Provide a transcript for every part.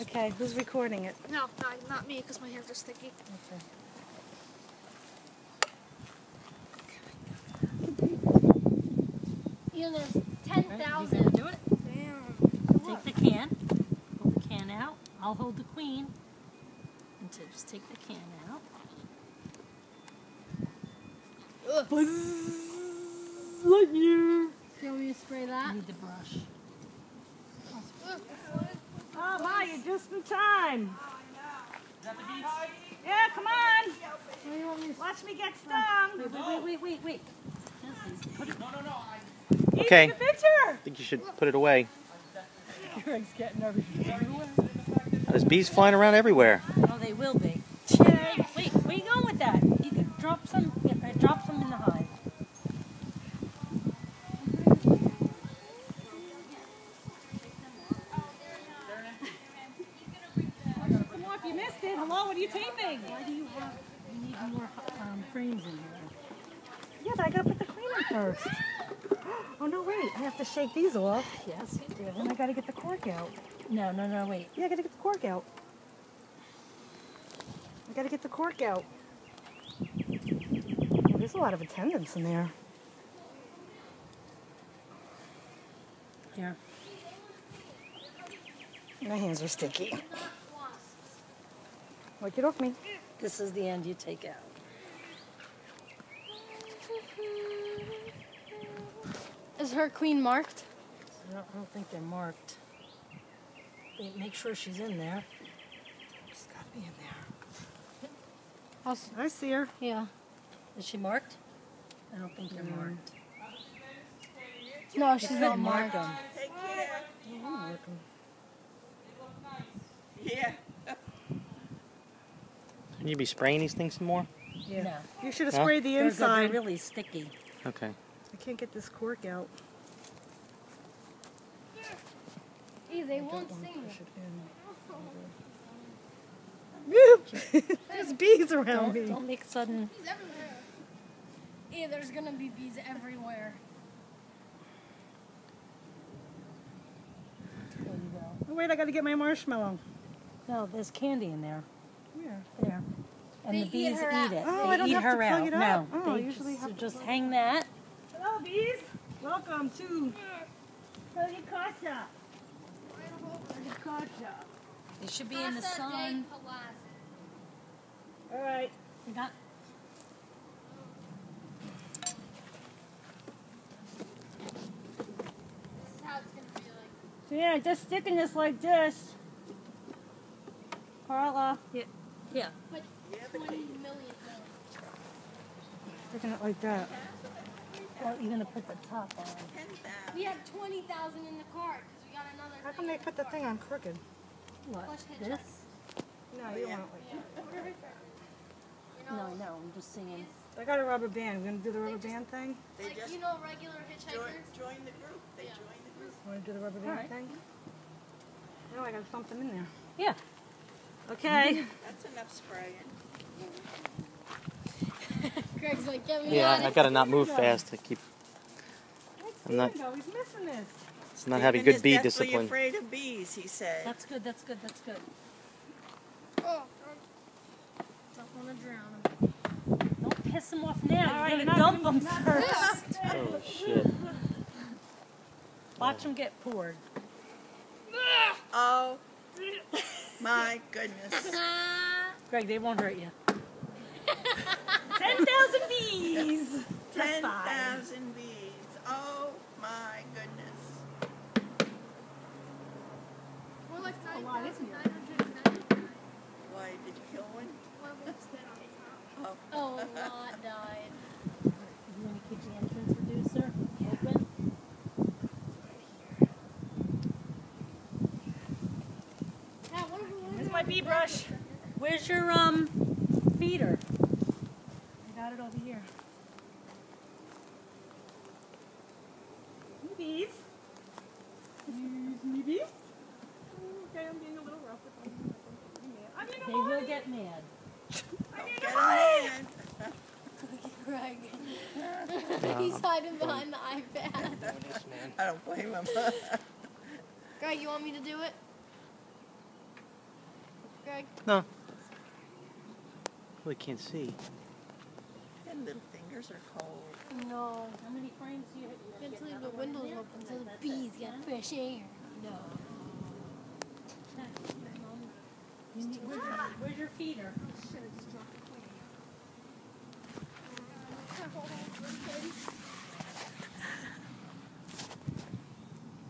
Okay, who's recording it? No, not, not me, because my hands are sticky. Okay. Ian, there's 10,000. You do it? Damn. Take the can. Pull the can out. I'll hold the queen. And to just take the can out. Lightyear. You want me to spray that? I need the brush. Just in time. Yeah, come on. What do you want me to Watch me get stung. Wait, wait, wait, wait, wait. Put it Okay. Take a picture. I think you should put it away. Greg's getting everything. There's bees flying around everywhere. Oh, they will be. Wait, wait, where you going with that? You can drop some. Yeah, uh, drop some in the hive. Come on, if you missed it. Hello, what are you taping? Why do you have? You need more in here. Yeah, but I gotta put the cream in first. Oh, no, wait. I have to shake these off. Yes, you do. And I gotta get the cork out. No, no, no, wait. Yeah, I gotta get the cork out. I gotta get the cork out. There's a lot of attendants in there. Here. My hands are sticky. Wipe it off me. This is the end you take out. Is her queen marked? I don't, I don't think they're marked. They, make sure she's in there. She's gotta be in there. I'll s- I see her. yeah. Is she marked? I don't think they're mm. marked. No, she's They not couldn't mark marked. them. Can you be spraying these things some more? Yeah. No. You should have Huh? sprayed the They're, they're inside. really sticky. Okay. I can't get this cork out. Hey, they I won't sing. push it in. There's bees around Don't, me. don't make sudden. Bees everywhere. Yeah, there's gonna be bees everywhere. Oh, you will. Oh, wait, I gotta get my marshmallow. No, there's candy in there. Where? There. And They the bees her eat it. Oh, they I don't eat have to her plug out. it no, up. Oh, I they usually just, have to just plug hang that. Hello, bees. Welcome to Pelicasa. Pelicasa. They should be in the sun. All right. You got This is how it's gonna be like. So yeah, just sticking this like this. Carla. yeah. But 20 million million. Sticking it like that. Well, you're gonna put the top on. We had 20,000 in the cart because we got another How come they put the thing on crooked? What? This? No, you want it like No, no. I'm just saying. I got a rubber band. We're gonna do the rubber band thing. like, you know regular hitchhikers? Join the group. They join the group. Want to do the rubber band Alright. thing? No, I got something in there. Yeah. Okay. That's enough spraying. Greg's like, get me Yeah, out I gotta not move fast I keep. I'm not- Steven, he's missing this. It's not having good bee discipline. afraid of bees, he said. That's good. That's good. That's good. Oh, don't want to drown him. Don't piss them off now. All right, you're you're gonna dump gonna- them first. Oh shit. Watch them get poured. Oh, my goodness. Greg, they won't hurt you. 10,000 bees. That's Ten fine. thousand bees. Oh, my goodness. More like a lot, isn't it? 9,999. Why, did you kill one? One was dead on top. Oh. Oh, a lot died. You want to keep the entrance reducer open? Yeah, what if we wanted Here's to my have bee brush. Where's your um feeder? I got it over here. Me bees. Excuse me, bees. Okay, I'm being a little rough with them. I'm being a They will get mad. I'm being Get a a bully. man. Greg. He's hiding behind the iPad. I don't blame him. Greg, you want me to do it? Greg? No. Really can't see. Their little fingers are cold. No. How many frames do you have? You have to leave the windows open so the bees get fresh air. No. Where's your feeder?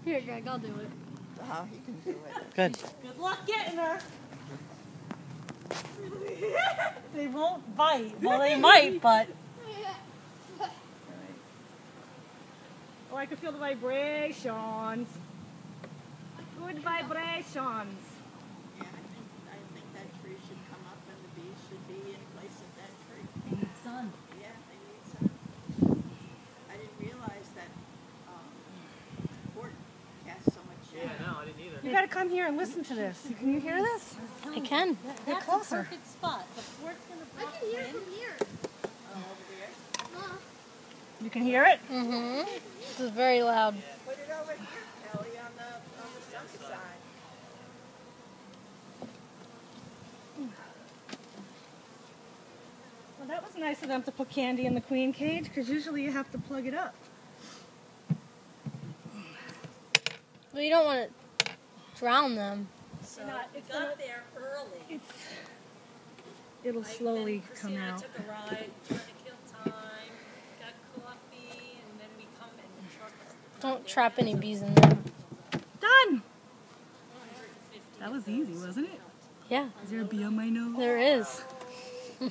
Here, Greg, I'll do it. Uh-huh, oh, he can do it. Good. Good luck getting her. They won't bite. Well, they might, but Oh, I can feel the vibrations. Good vibrations. Yeah, I think, I think that tree should come up and the bees should be in place of that tree. they need sun. Yeah, they need some. I didn't realize that, um, port casts so much shade. no, I didn't either. You gotta come here and listen to this. Can you hear this? I can. That's closer. a perfect spot. The fort's gonna I can hear it wind. from here. Oh, over there. You can hear it? Mm-hmm. This is very loud. Put it over here, Kelly, on the, on the sunny side. Well, that was nice of them to put candy in the queen cage because usually you have to plug it up. Well, you don't want to drown them. So not- we it's got not- there early. It's it'll I- slowly then come Christina out. took a ride, trying to kill time, got coffee, and then we come and the truck Don't trap any bees in there. Done. That was easy, wasn't it? Yeah, Is there a bee on my nose? there is.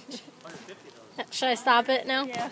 Should I stop it now? Yeah.